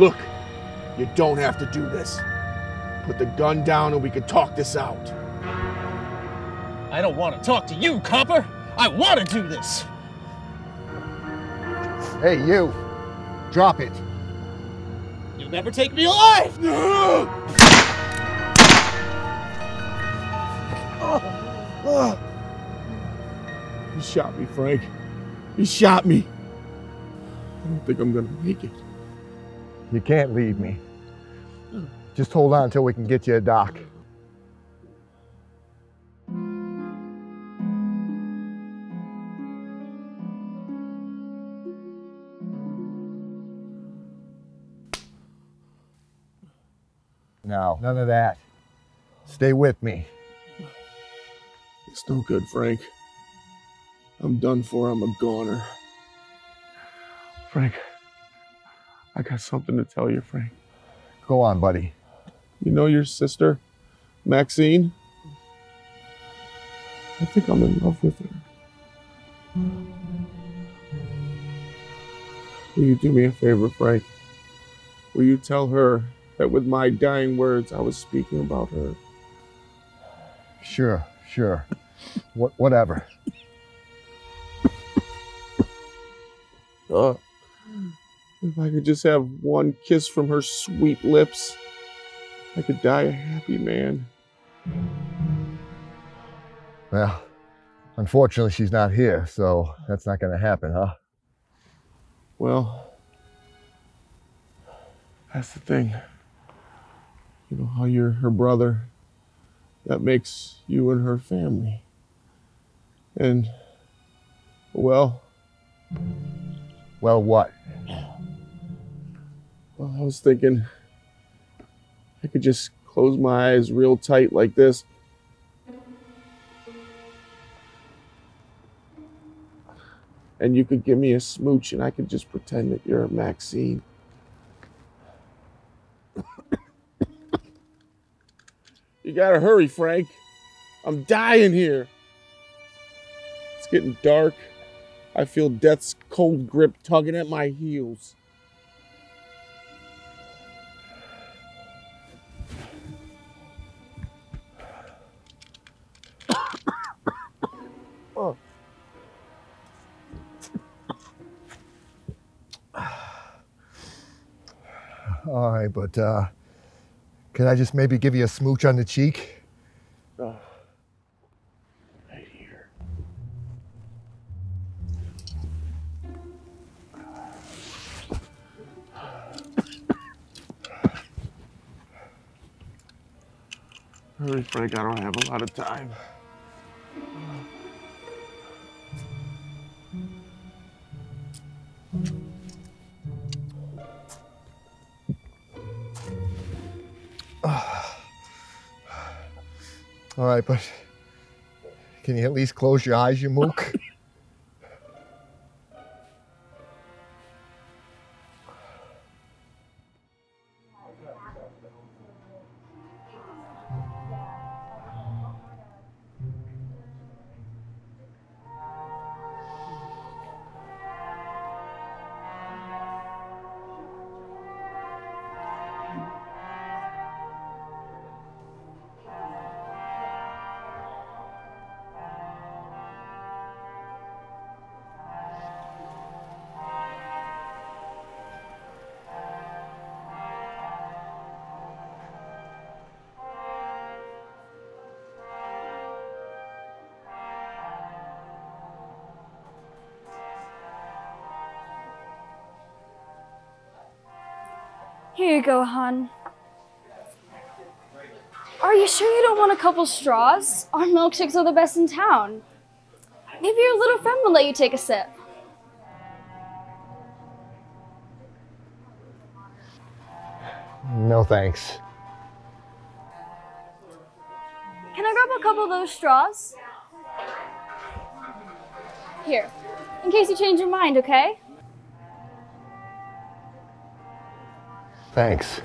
Look, you don't have to do this. Put the gun down and we can talk this out. I don't want to talk to you, copper. I want to do this. Hey, you. Drop it. You'll never take me alive. No. He shot me, Frank. He shot me. I don't think I'm gonna make it. You can't leave me. Just hold on until we can get you a doc. No, none of that. Stay with me. It's no good, Frank. I'm done for. I'm a goner. Frank, I got something to tell you, Frank. Go on, buddy. You know your sister, Maxine? I think I'm in love with her. Will you do me a favor, Frank? Will you tell her that with my dying words I was speaking about her? Sure, sure. What, whatever. Uh, if I could just have one kiss from her sweet lips, I could die a happy man. Well, unfortunately, she's not here, so that's not going to happen, huh? Well, that's the thing. You know how you're her brother. That makes you and her family. And, well, Well, what? Well, I was thinking I could just close my eyes real tight like this. And you could give me a smooch and I could just pretend that you're Maxine. you gotta hurry, Frank. I'm dying here. It's getting dark. I feel death's cold grip tugging at my heels. All right, but uh, can I just maybe give you a smooch on the cheek? Oh, right here. Hurry, Frank, I don't have a lot of time. All right, but can you at least close your eyes, you mook? Here you go, hon. Are you sure you don't want a couple straws? Our milkshakes are the best in town. Maybe your little friend will let you take a sip. no thanks. Can I grab a couple of those straws? Here, in case you change your mind, okay? Thanks.